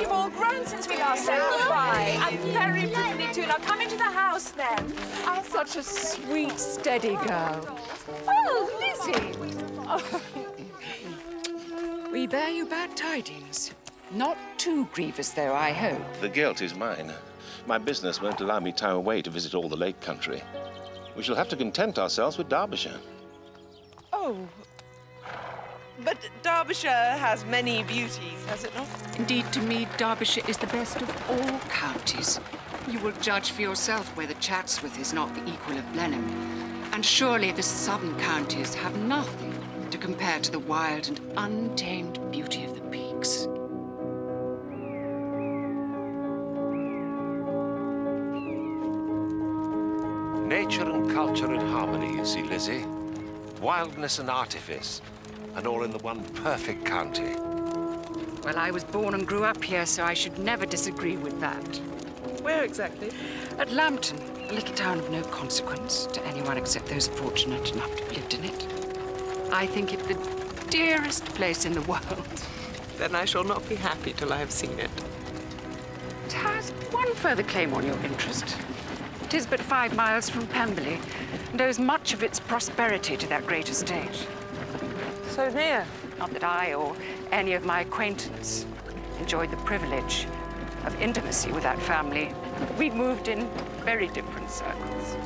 you've all grown since we last said goodbye. I'm very pretty too. Now come into the house then. I'm such a sweet, steady girl. Oh, Lizzy. We bear you bad tidings. Not too grievous, though, I hope. The guilt is mine. My business won't allow me time away to visit all the Lake Country. We shall have to content ourselves with Derbyshire. Oh. But Derbyshire has many beauties, has it not? Indeed, to me, Derbyshire is the best of all counties. You will judge for yourself whether Chatsworth is not the equal of Blenheim. And surely the southern counties have nothing to compare to the wild and untamed beauty of the peaks. Nature and culture in harmony, you see, Lizzy. Wildness and artifice, and all in the one perfect county. Well, I was born and grew up here, so I should never disagree with that. Where exactly? At Lambton, a little town of no consequence to anyone except those fortunate enough to have lived in it. I think it the dearest place in the world. Then I shall not be happy till I have seen it. It has one further claim on your interest. It is but five miles from Pemberley and owes much of its prosperity to that great estate. So near. Not that I or any of my acquaintance enjoyed the privilege of intimacy with that family. We moved in very different circles.